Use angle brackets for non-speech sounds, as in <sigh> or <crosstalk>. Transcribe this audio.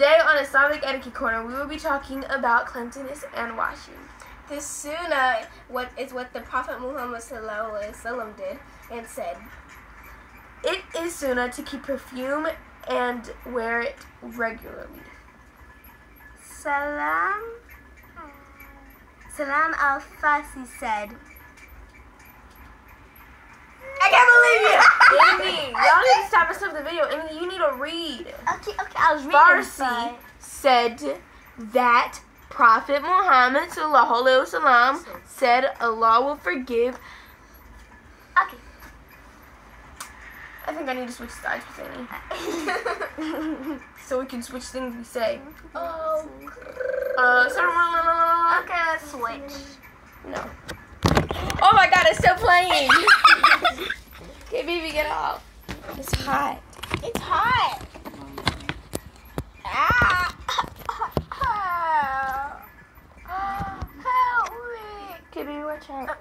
Islamic Etiquette Corner, we will be talking about cleanliness and washing. The sunnah what is what the Prophet Muhammad sallallahu alaihi wasallam did and said. It is sunnah to keep perfume and wear it regularly. Salam. Salam Al Fasi said. I can't believe you. <laughs> Amy, y'all need to stop and stop the video. Amy, you need to read. Okay, okay, I was reading. Farsi said that Prophet Muhammad sallallahu alaihi wasallam said Allah will forgive. Okay. I think I need to switch sides with Amy <laughs> so we can switch things we say. oh. Uh, so- okay, let's switch. no. Oh my God, it's still playing. <laughs> okay, baby, get off. It's hot. It's hot. Watch out.